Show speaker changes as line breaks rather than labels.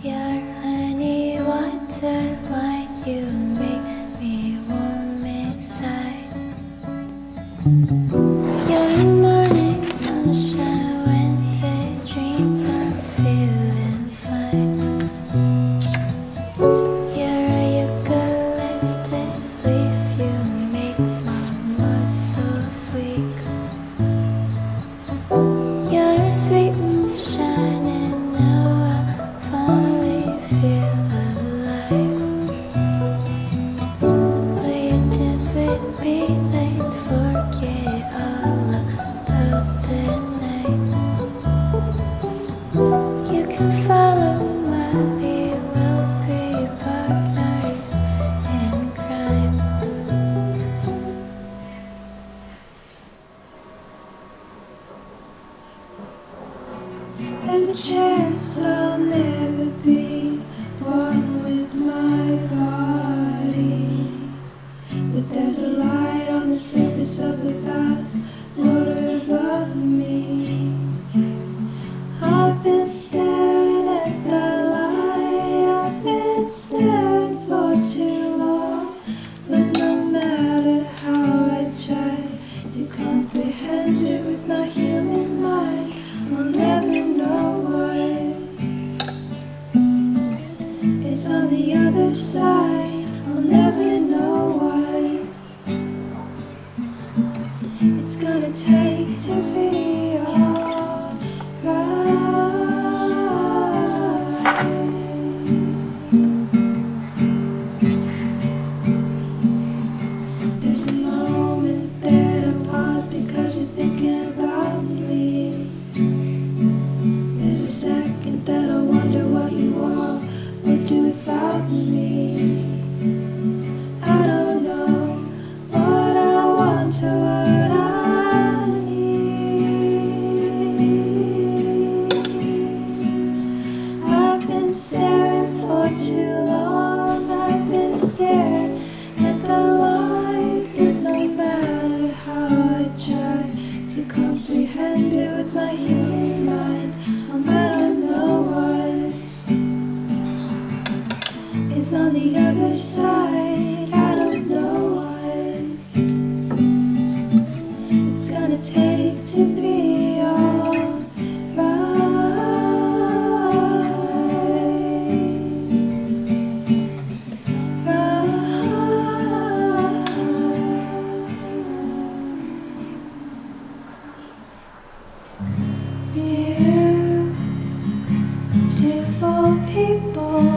You're honey, water, wine, you
late for to be. is on the other side. I don't know what it's gonna take to be alright. Right. Beautiful people